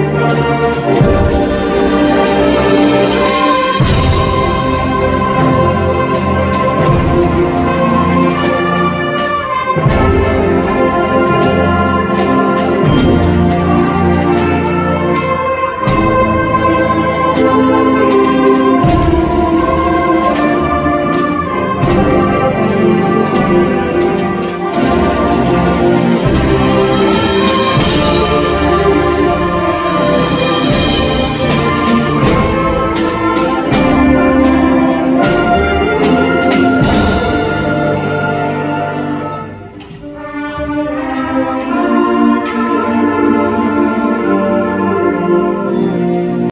Música